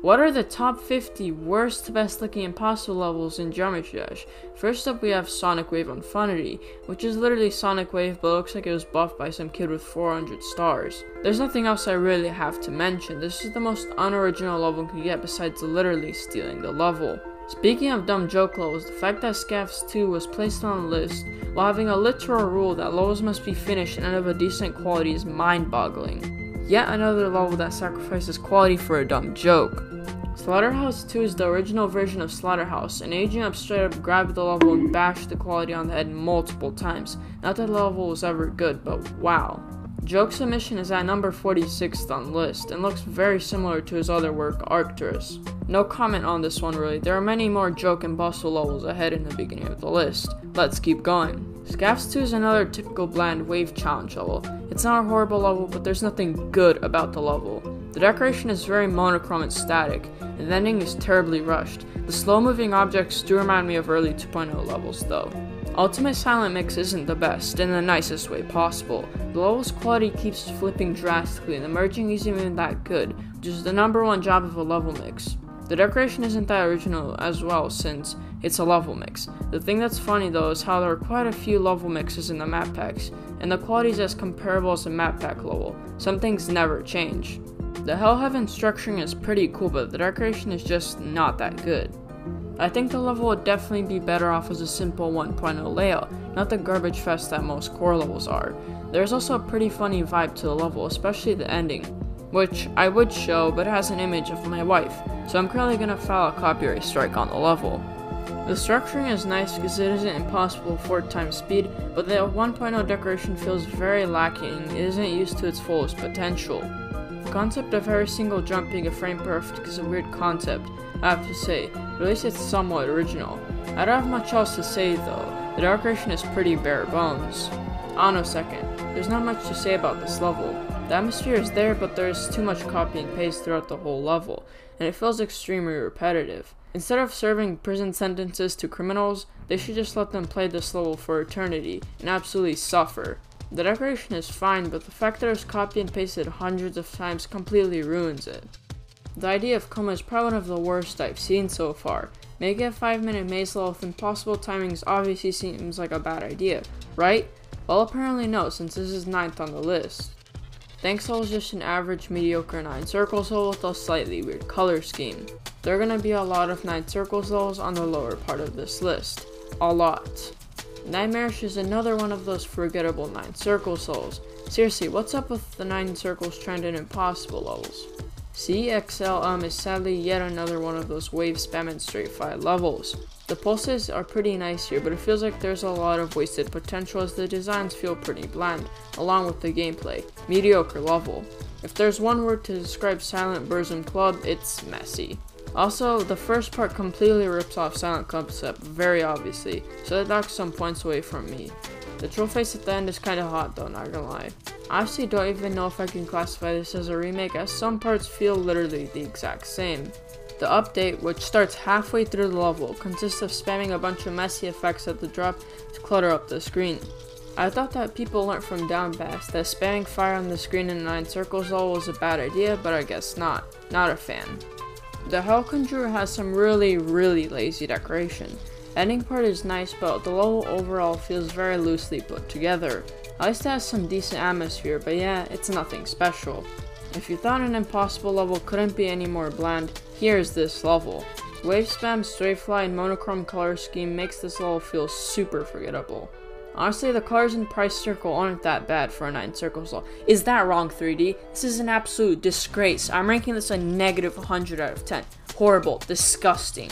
What are the top 50 worst best looking impossible levels in Geometry Dash? First up we have Sonic Wave Unfunity, which is literally Sonic Wave but looks like it was buffed by some kid with 400 stars. There's nothing else I really have to mention, this is the most unoriginal level you can get besides literally stealing the level. Speaking of dumb joke levels, the fact that Scavs 2 was placed on the list while having a literal rule that levels must be finished and of a decent quality is mind boggling. Yet another level that sacrifices quality for a dumb joke. Slaughterhouse 2 is the original version of Slaughterhouse, and Aging Up straight up grabbed the level and bashed the quality on the head multiple times. Not that the level was ever good, but wow. Joke Submission is at number 46th on the list and looks very similar to his other work, Arcturus. No comment on this one really, there are many more joke and bustle levels ahead in the beginning of the list. Let's keep going. Scavs 2 is another typical bland wave challenge level. It's not a horrible level, but there's nothing good about the level. The decoration is very monochrome and static, and the ending is terribly rushed. The slow moving objects do remind me of early 2.0 levels though. Ultimate Silent Mix isn't the best, in the nicest way possible. The level's quality keeps flipping drastically, and the merging isn't even that good, which is the number one job of a level mix. The decoration isn't that original as well, since it's a level mix. The thing that's funny though is how there are quite a few level mixes in the map packs, and the quality is as comparable as a map pack level. Some things never change. The Hell Heaven structuring is pretty cool, but the decoration is just not that good. I think the level would definitely be better off as a simple 1.0 layout, not the garbage fest that most core levels are. There's also a pretty funny vibe to the level, especially the ending, which I would show but it has an image of my wife, so I'm currently gonna file a copyright strike on the level. The structuring is nice because it isn't impossible 4 times speed, but the 1.0 decoration feels very lacking and isn't used to its fullest potential. The concept of every single jump being a frame perfect is a weird concept, I have to say, at least it's somewhat original. I don't have much else to say though, the decoration is pretty bare bones. On a second, there's not much to say about this level. The atmosphere is there, but there's too much copy and paste throughout the whole level, and it feels extremely repetitive. Instead of serving prison sentences to criminals, they should just let them play this level for eternity and absolutely suffer. The decoration is fine, but the fact that it's copy and pasted hundreds of times completely ruins it. The idea of coma is probably one of the worst I've seen so far. Making a 5 minute maze level with impossible timings obviously seems like a bad idea, right? Well, apparently no, since this is 9th on the list. Thanks is just an average mediocre 9 circles level with a slightly weird color scheme. There are gonna be a lot of 9 circles levels on the lower part of this list. A lot. Nightmarish is another one of those forgettable 9 circle souls. Seriously, what's up with the 9 circles trend in impossible levels? CXLM um, is sadly yet another one of those wave spam and straight fire levels. The pulses are pretty nice here, but it feels like there's a lot of wasted potential as the designs feel pretty bland, along with the gameplay. Mediocre level. If there's one word to describe Silent Burzum Club, it's messy. Also, the first part completely rips off Silent Concept, very obviously, so that knocks some points away from me. The troll face at the end is kinda hot though, not gonna lie. I honestly don't even know if I can classify this as a remake as some parts feel literally the exact same. The update, which starts halfway through the level, consists of spamming a bunch of messy effects at the drop to clutter up the screen. I thought that people learned from Downbass that spamming fire on the screen in 9 circles all was a bad idea, but I guess not. Not a fan. The Hell Conjurer has some really, really lazy decoration. Ending part is nice, but the level overall feels very loosely put together. At least it has some decent atmosphere, but yeah, it's nothing special. If you thought an impossible level couldn't be any more bland, here's this level. Wave spam, strafe fly, and monochrome color scheme makes this level feel super forgettable. Honestly, the colors in Price Circle aren't that bad for a 9 circles level. Is that wrong, 3D? This is an absolute disgrace. I'm ranking this a negative 100 out of 10. Horrible. Disgusting.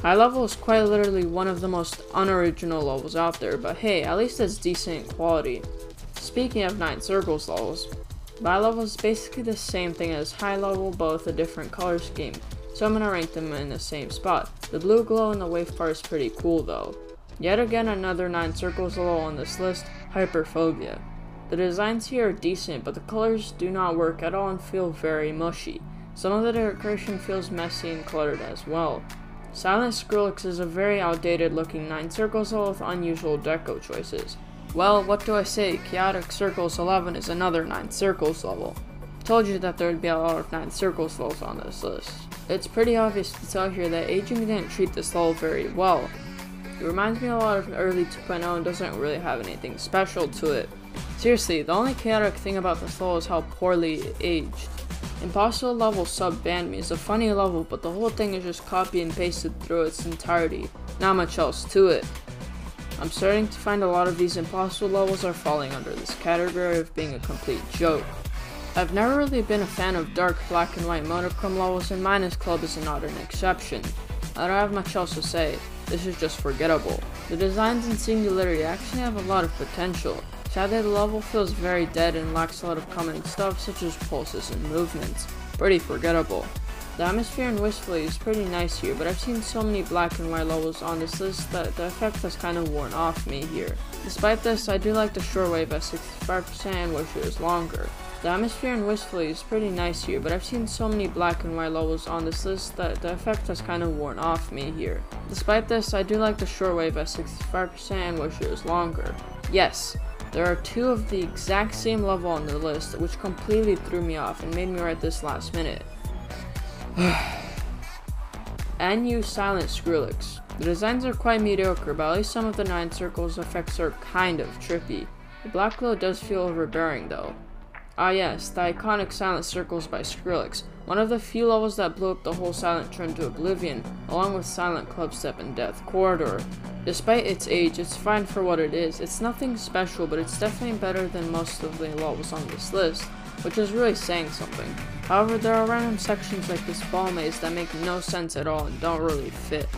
High level is quite literally one of the most unoriginal levels out there, but hey, at least it's decent quality. Speaking of 9 circles levels, high level is basically the same thing as high level but with a different color scheme, so I'm gonna rank them in the same spot. The blue glow in the wave part is pretty cool though. Yet again another 9 circles level on this list, Hyperphobia. The designs here are decent, but the colors do not work at all and feel very mushy. Some of the decoration feels messy and cluttered as well. Silent Skrillex is a very outdated looking 9 circles level with unusual deco choices. Well, what do I say, Chaotic Circles 11 is another 9 circles level. Told you that there would be a lot of 9 circles levels on this list. It's pretty obvious to tell here that aging didn't treat this level very well. It reminds me a lot of early 2.0 and doesn't really have anything special to it. Seriously, the only chaotic thing about this level is how poorly it aged. Impossible Level Sub Banned Me is a funny level, but the whole thing is just copy and pasted through its entirety. Not much else to it. I'm starting to find a lot of these impossible levels are falling under this category of being a complete joke. I've never really been a fan of dark black and white monochrome levels and Minus Club is not an exception. I don't have much else to say, this is just forgettable. The designs in Singularity actually have a lot of potential, Sadly, the level feels very dead and lacks a lot of common stuff such as pulses and movements. Pretty forgettable. The atmosphere in Wistfully is pretty nice here, but I've seen so many black and white levels on this list that the effect has kind of worn off me here. Despite this, I do like the Shortwave at 65% and wish it was longer. The atmosphere in Wistfully is pretty nice here, but I've seen so many black and white levels on this list that the effect has kind of worn off me here. Despite this, I do like the Shortwave at 65% and wish it was longer. Yes, there are two of the exact same level on the list, which completely threw me off and made me write this last minute. NU Silent Skrillex. The designs are quite mediocre, but at least some of the 9 circles effects are kind of trippy. The black glow does feel overbearing though. Ah yes, the iconic Silent Circles by Skrillex, one of the few levels that blew up the whole silent trend to oblivion, along with Silent Clubstep and Death Corridor. Despite its age, it's fine for what it is. It's nothing special, but it's definitely better than most of the levels on this list, which is really saying something. However, there are random sections like this ball maze that make no sense at all and don't really fit.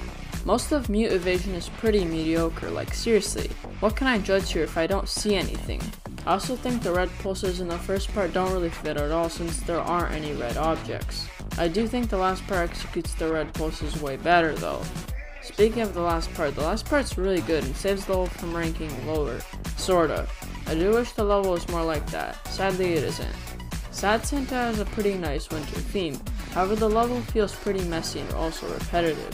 Most of Mute Evasion is pretty mediocre, like seriously, what can I judge here if I don't see anything? I also think the red pulses in the first part don't really fit at all since there aren't any red objects. I do think the last part executes the red pulses way better though. Speaking of the last part, the last part's really good and saves the level from ranking lower. Sorta. I do wish the level was more like that. Sadly it isn't. Sad Santa has a pretty nice winter theme, however the level feels pretty messy and also repetitive.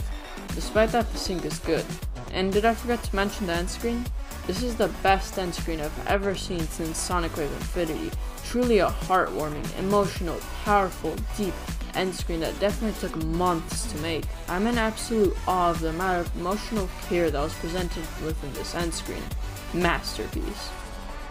Despite that the sync is good. And did I forget to mention the end screen? This is the best end screen I've ever seen since Sonic Wave Infinity. Truly a heartwarming, emotional, powerful, deep end screen that definitely took months to make. I'm in absolute awe of the amount of emotional care that was presented within this end screen. Masterpiece.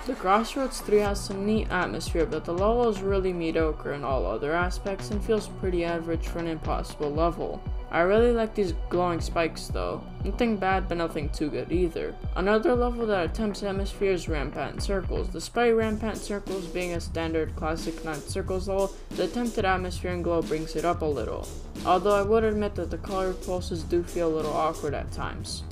The Crossroads 3 has some neat atmosphere, but the level is really mediocre in all other aspects and feels pretty average for an impossible level. I really like these glowing spikes though. Nothing bad, but nothing too good either. Another level that attempts atmosphere is Rampant Circles. Despite Rampant Circles being a standard classic 9 circles level, the attempted atmosphere and glow brings it up a little. Although I would admit that the color pulses do feel a little awkward at times.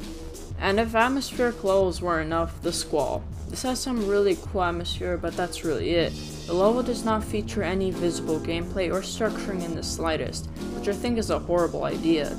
And if atmospheric levels were enough, the Squall. This has some really cool atmosphere, but that's really it. The level does not feature any visible gameplay or structuring in the slightest, which I think is a horrible idea.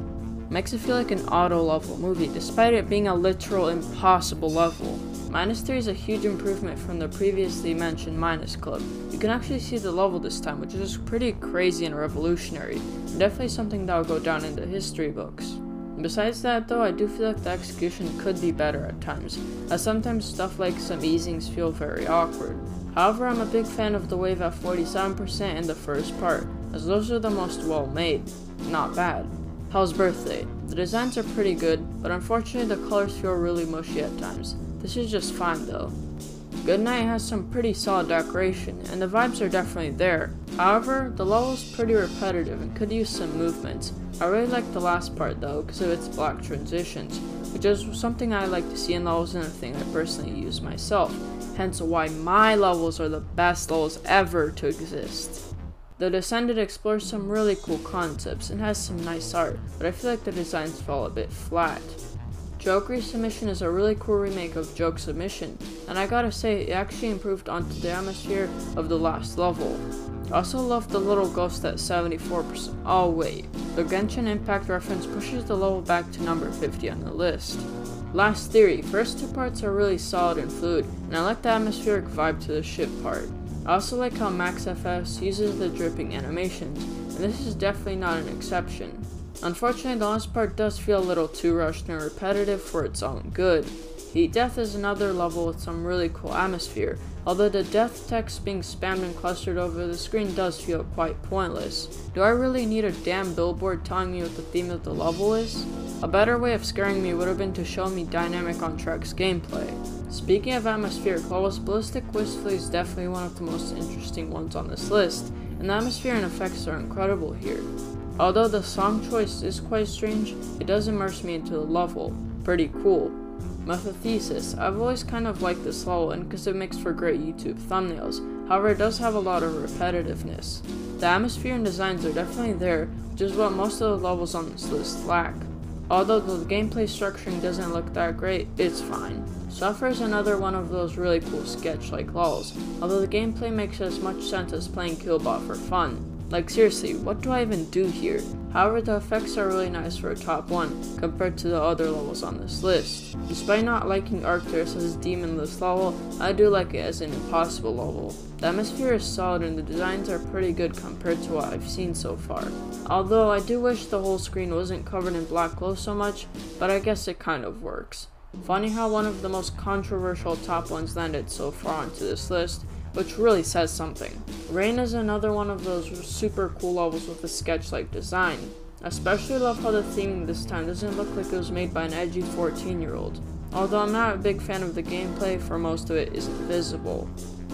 Makes it feel like an auto level movie, despite it being a literal impossible level. Minus 3 is a huge improvement from the previously mentioned Minus Club. You can actually see the level this time, which is pretty crazy and revolutionary, and definitely something that will go down in the history books. Besides that though, I do feel like the execution could be better at times, as sometimes stuff like some easings feel very awkward. However, I'm a big fan of the wave at 47% in the first part, as those are the most well made. Not bad. Hell's Birthday. The designs are pretty good, but unfortunately the colors feel really mushy at times. This is just fine though. Goodnight has some pretty solid decoration, and the vibes are definitely there. However, the level is pretty repetitive and could use some movements. I really like the last part though, because of its black transitions, which is something I like to see in levels and a thing I personally use myself, hence why my levels are the best levels ever to exist. The Descended explores some really cool concepts and has some nice art, but I feel like the designs fall a bit flat. Joke Resubmission is a really cool remake of Joke Submission, and I gotta say, it actually improved onto the atmosphere of the last level. I also love the little ghost at 74%. Oh wait, the Genshin Impact reference pushes the level back to number 50 on the list. Last theory, first two parts are really solid and fluid, and I like the atmospheric vibe to the ship part. I also like how Max FS uses the dripping animations, and this is definitely not an exception. Unfortunately, the last part does feel a little too rushed and repetitive for its own good. Heat Death is another level with some really cool atmosphere, although the death text being spammed and clustered over the screen does feel quite pointless. Do I really need a damn billboard telling me what the theme of the level is? A better way of scaring me would have been to show me Dynamic on Track's gameplay. Speaking of atmospheric levels, Ballistic Wistfully is definitely one of the most interesting ones on this list, and the atmosphere and effects are incredible here. Although the song choice is quite strange, it does immerse me into the level. Pretty cool. Metathesis. I've always kind of liked this level and because it makes for great YouTube thumbnails. However, it does have a lot of repetitiveness. The atmosphere and designs are definitely there, which is what most of the levels on this list lack. Although the gameplay structuring doesn't look that great, it's fine. Suffer is another one of those really cool sketch-like levels, although the gameplay makes as much sense as playing Killbot for fun. Like seriously, what do I even do here? However, the effects are really nice for a top 1 compared to the other levels on this list. Despite not liking Arcturus as a demonless level, I do like it as an impossible level. The atmosphere is solid and the designs are pretty good compared to what I've seen so far. Although I do wish the whole screen wasn't covered in black glow so much, but I guess it kind of works. Funny how one of the most controversial top ones landed so far onto this list, which really says something. Rain is another one of those super cool levels with a sketch-like design. Especially love how the theming this time doesn't look like it was made by an edgy 14 year old. Although I'm not a big fan of the gameplay, for most of it isn't visible.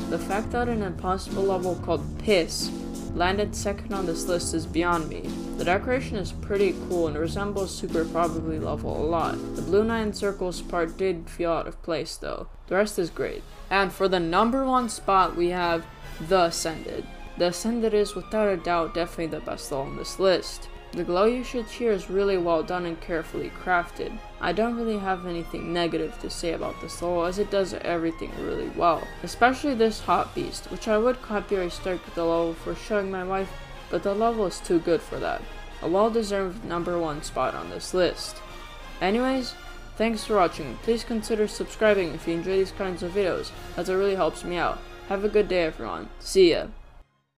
The fact that an impossible level called Piss landed second on this list is beyond me. The decoration is pretty cool and resembles Super Probably level a lot. The blue nine circles part did feel out of place though. The rest is great. And for the number one spot, we have The Ascended. The Ascended is without a doubt definitely the best level on this list. The glow you should cheer is really well done and carefully crafted. I don't really have anything negative to say about this level as it does everything really well. Especially this Hot Beast, which I would copyright strike the level for showing my wife, but the level is too good for that. A well deserved number one spot on this list. Anyways, Thanks for watching. Please consider subscribing if you enjoy these kinds of videos, as it really helps me out. Have a good day everyone. See ya.